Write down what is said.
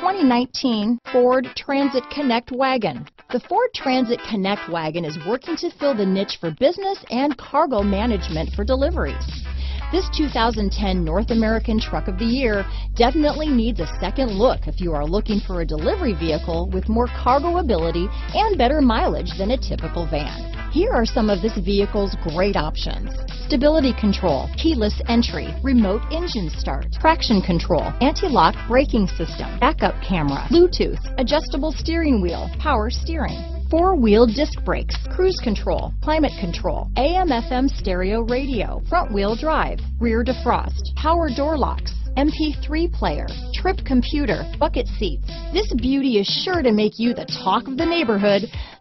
2019 Ford Transit Connect wagon. The Ford Transit Connect wagon is working to fill the niche for business and cargo management for deliveries. This 2010 North American Truck of the Year definitely needs a second look if you are looking for a delivery vehicle with more cargo ability and better mileage than a typical van. Here are some of this vehicle's great options. Stability control, keyless entry, remote engine start, traction control, anti-lock braking system, backup camera, Bluetooth, adjustable steering wheel, power steering, four-wheel disc brakes, cruise control, climate control, AM FM stereo radio, front wheel drive, rear defrost, power door locks, MP3 player, trip computer, bucket seats. This beauty is sure to make you the talk of the neighborhood,